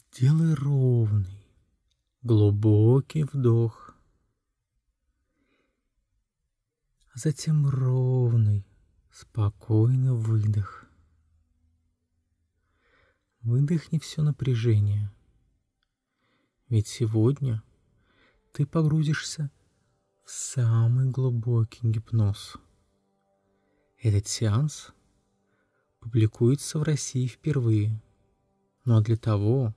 Сделай ровный, глубокий вдох, а затем ровный, спокойный выдох. Выдохни все напряжение, ведь сегодня ты погрузишься в самый глубокий гипноз. Этот сеанс публикуется в России впервые, но для того,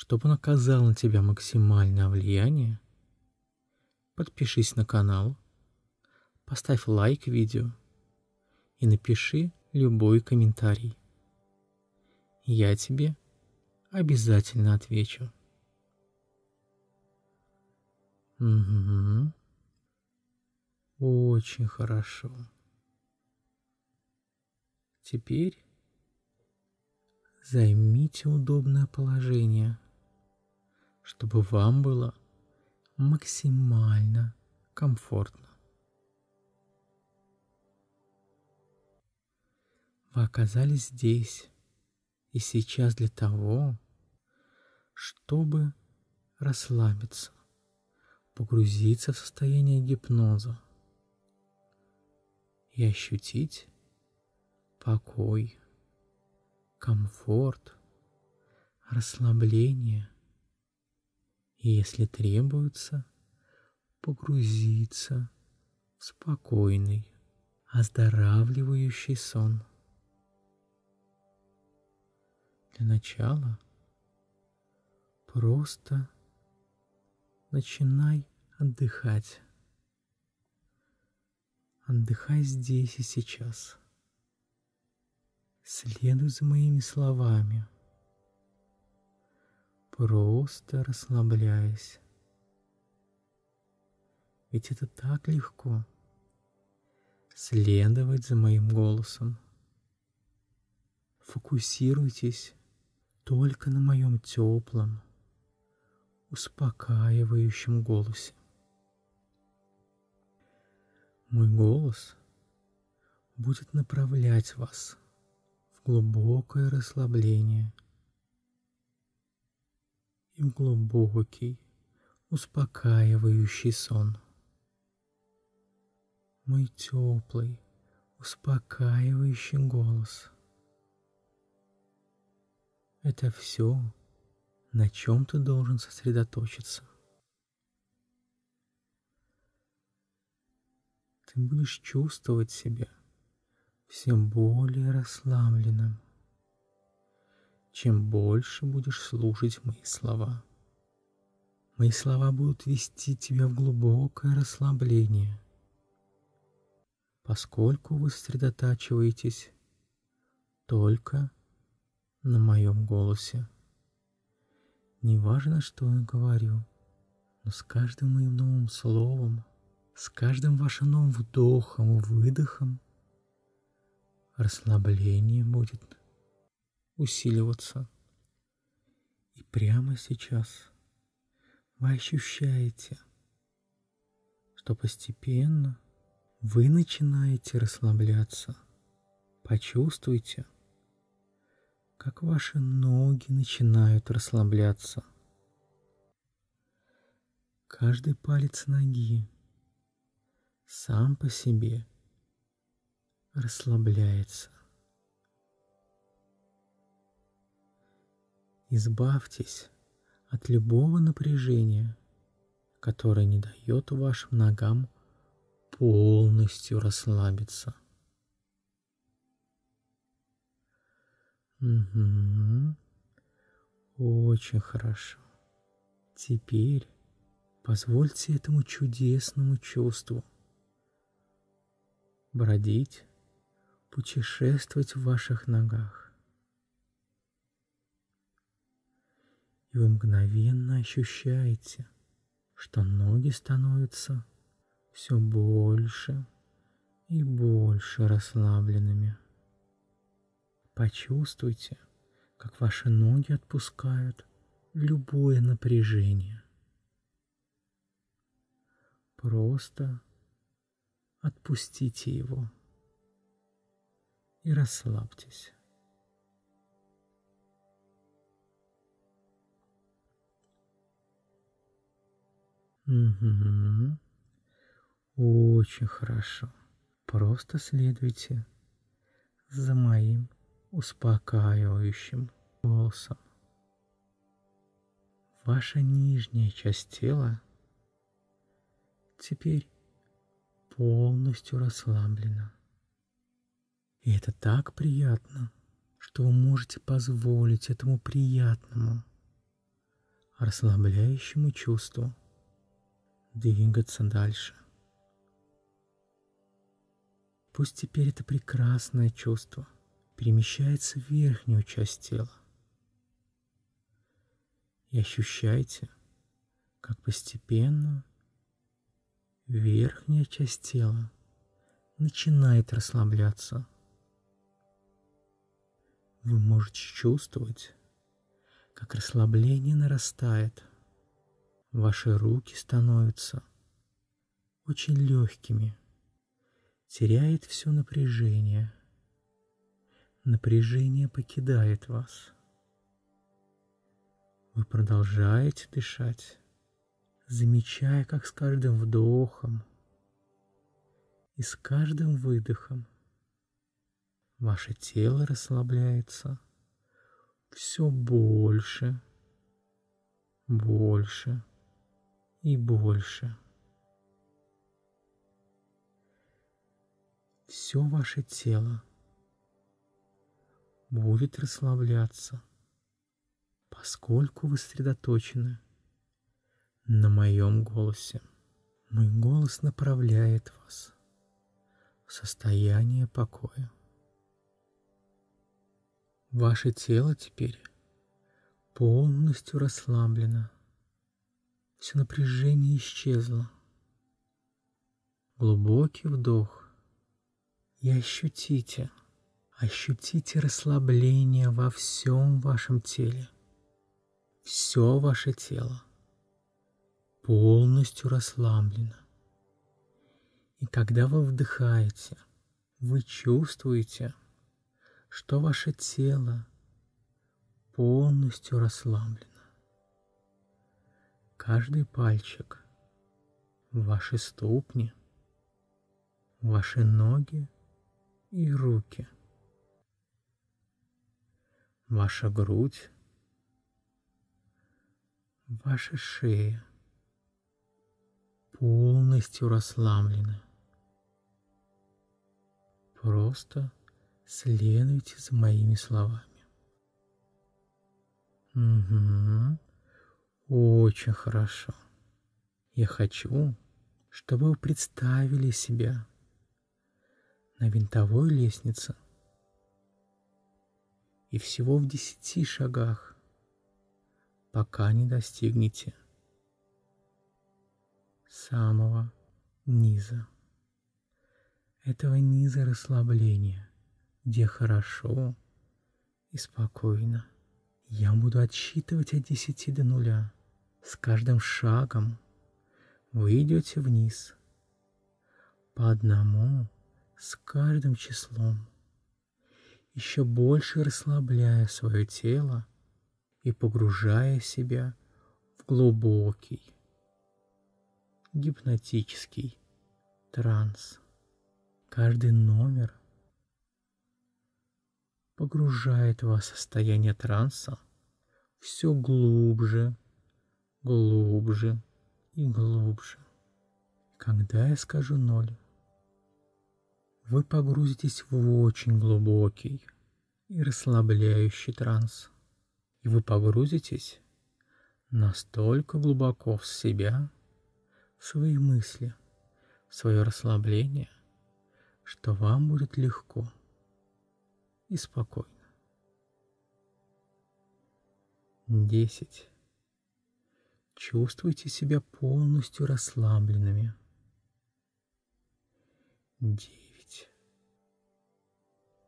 чтобы он оказал на тебя максимальное влияние, подпишись на канал, поставь лайк видео и напиши любой комментарий. Я тебе обязательно отвечу. Угу. Очень хорошо. Теперь займите удобное положение, чтобы вам было максимально комфортно. Вы оказались здесь и сейчас для того, чтобы расслабиться, погрузиться в состояние гипноза и ощутить покой, комфорт, расслабление и, если требуется, погрузиться в спокойный, оздоравливающий сон. Для начала просто начинай отдыхать. Отдыхай здесь и сейчас. Следуй за моими словами. Просто расслабляйся. Ведь это так легко. Следовать за моим голосом. Фокусируйтесь только на моем теплом, успокаивающем голосе. Мой голос будет направлять вас в глубокое расслабление и глубокий, успокаивающий сон. Мой теплый, успокаивающий голос — это все, на чем ты должен сосредоточиться. Ты будешь чувствовать себя все более расслабленным, чем больше будешь слушать мои слова. Мои слова будут вести тебя в глубокое расслабление, поскольку вы сосредотачиваетесь только на моем голосе. Не важно, что я говорю, но с каждым моим новым словом, с каждым вашим новым вдохом и выдохом расслабление будет усиливаться. И прямо сейчас вы ощущаете, что постепенно вы начинаете расслабляться. Почувствуйте – как ваши ноги начинают расслабляться. Каждый палец ноги сам по себе расслабляется. Избавьтесь от любого напряжения, которое не дает вашим ногам полностью расслабиться. Угу. Очень хорошо. Теперь позвольте этому чудесному чувству бродить, путешествовать в ваших ногах. И вы мгновенно ощущаете, что ноги становятся все больше и больше расслабленными. Почувствуйте, как ваши ноги отпускают любое напряжение. Просто отпустите его и расслабьтесь. Угу. Очень хорошо. Просто следуйте за моим успокаивающим голосом. Ваша нижняя часть тела теперь полностью расслаблена. И это так приятно, что вы можете позволить этому приятному, расслабляющему чувству двигаться дальше. Пусть теперь это прекрасное чувство перемещается в верхнюю часть тела. И ощущайте, как постепенно верхняя часть тела начинает расслабляться. Вы можете чувствовать, как расслабление нарастает. Ваши руки становятся очень легкими, теряет все напряжение. Напряжение покидает вас. Вы продолжаете дышать замечая, как с каждым вдохом и с каждым выдохом ваше тело расслабляется все больше, больше и больше. Все ваше тело будет расслабляться, поскольку вы сосредоточены на моем голосе. Мой голос направляет вас в состояние покоя. Ваше тело теперь полностью расслаблено. Все напряжение исчезло. Глубокий вдох. И ощутите, ощутите расслабление во всем вашем теле. Все ваше тело полностью расслаблена. И когда вы вдыхаете, вы чувствуете, что ваше тело полностью расслаблено. Каждый пальчик, ваши ступни, ваши ноги и руки, ваша грудь, ваша шея, полностью расслаблены. Просто следуйте за моими словами. Угу. Очень хорошо. Я хочу, чтобы вы представили себя на винтовой лестнице и всего в десяти шагах, пока не достигнете самого низа. Этого низа расслабления, где хорошо и спокойно. Я буду отсчитывать от десяти до нуля. С каждым шагом вы идете вниз. По одному с каждым числом. Еще больше расслабляя свое тело и погружая себя в глубокий, гипнотический транс. Каждый номер погружает вас в состояние транса все глубже, глубже и глубже. Когда я скажу ноль, вы погрузитесь в очень глубокий и расслабляющий транс. И вы погрузитесь настолько глубоко в себя, свои мысли, свое расслабление, что вам будет легко и спокойно. Десять. Чувствуйте себя полностью расслабленными. Девять.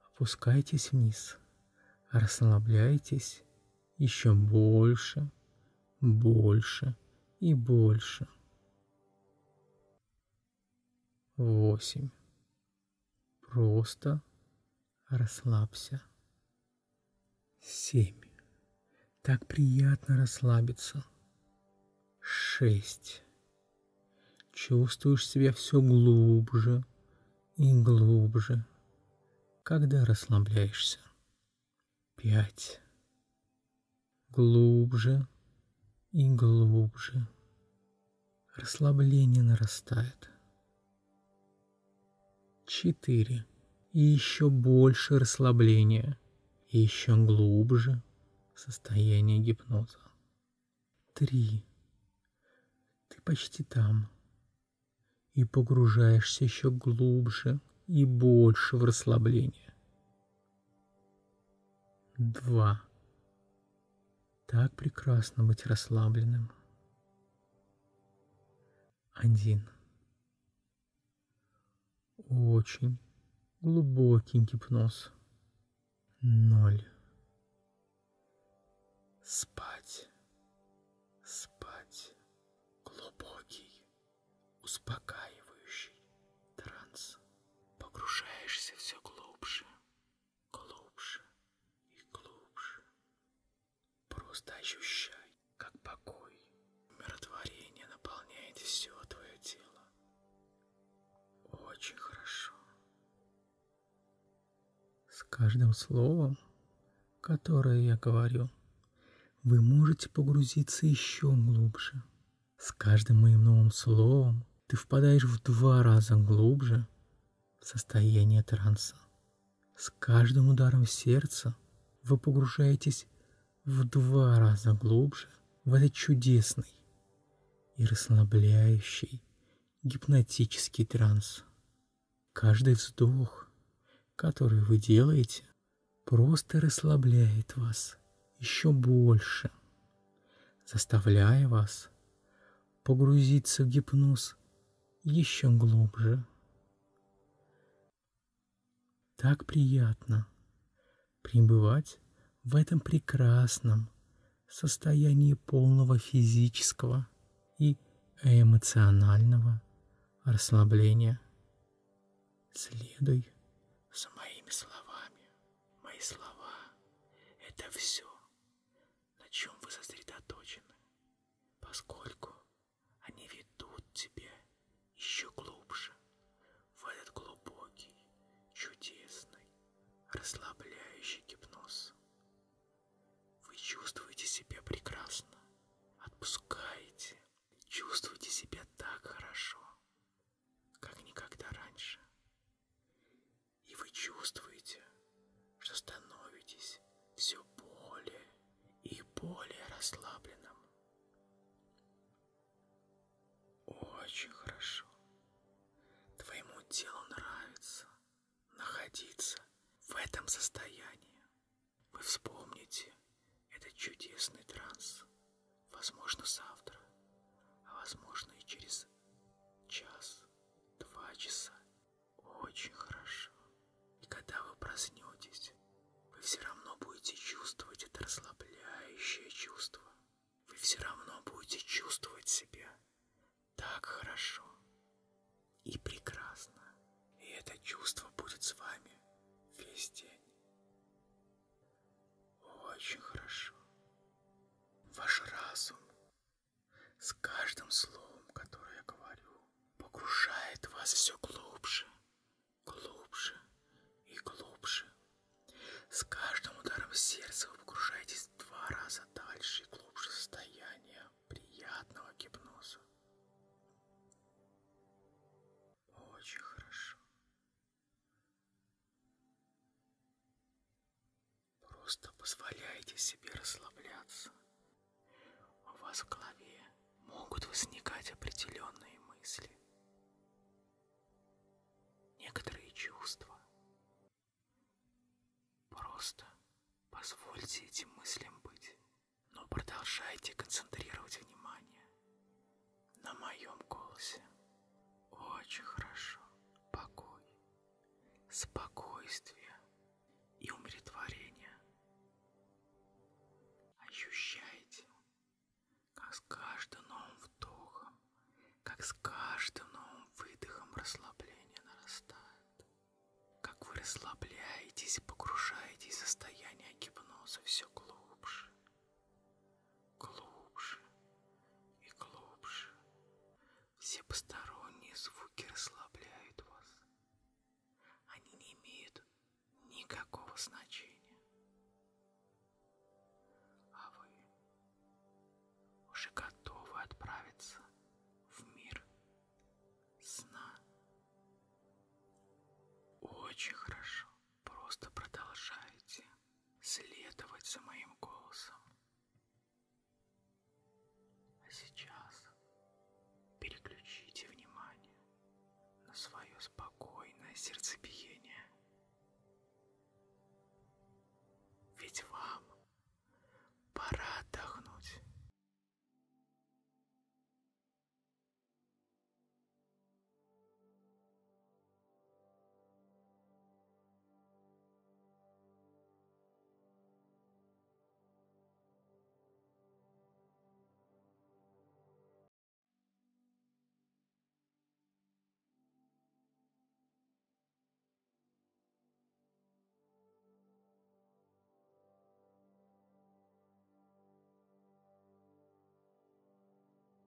Опускайтесь вниз. Расслабляйтесь еще больше, больше и больше восемь. Просто расслабься. Семь. Так приятно расслабиться. Шесть. чувствуешь себя все глубже и глубже, когда расслабляешься. Пять. Глубже и глубже. Расслабление нарастает. Четыре. И еще больше расслабления. И еще глубже состояние гипноза. Три. Почти там. И погружаешься еще глубже и больше в расслабление. Два. Так прекрасно быть расслабленным. Один. Очень глубокий гипноз. Ноль. Спать. Успокаивающий транс. Погружаешься все глубже, глубже и глубже. Просто ощущай, как покой, умиротворение наполняет все твое тело. Очень хорошо. С каждым словом, которое я говорю, вы можете погрузиться еще глубже. С каждым моим новым словом ты впадаешь в два раза глубже в состояние транса. С каждым ударом сердца вы погружаетесь в два раза глубже в этот чудесный и расслабляющий гипнотический транс. Каждый вздох, который вы делаете, просто расслабляет вас еще больше, заставляя вас погрузиться в гипноз еще глубже. Так приятно пребывать в этом прекрасном состоянии полного физического и эмоционального расслабления. Следуй за моими словами. Мои слова — это все, на чем вы сосредоточены, поскольку еще глубже в этот глубокий, чудесный, расслабляющий с каждым словом, которое я говорю, погружает вас все глубже, глубже и глубже. С каждым ударом сердца вы погружаетесь в два раза дальше и глубже в состояние приятного гипноза. Очень хорошо. Просто позволяйте себе расслабляться. У вас в голове возникать определенные мысли, некоторые чувства. Просто позвольте этим мыслям быть, но продолжайте концентрировать внимание на моем голосе. Очень хорошо. Покой, спокойствие и умиротворение. Ощущайте, как с каждым новым вдохом, с каждым новым выдохом расслабление нарастает. Как вы расслабляетесь погружаетесь в состояние гипноза все глубже, глубже и глубже. Все посторонние звуки расслабляют вас. Они не имеют никакого значения. А вы уже готовы Очень хорошо. Просто продолжайте следовать за моим голосом. А сейчас переключите внимание на свое спокойное сердцебиение.